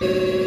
you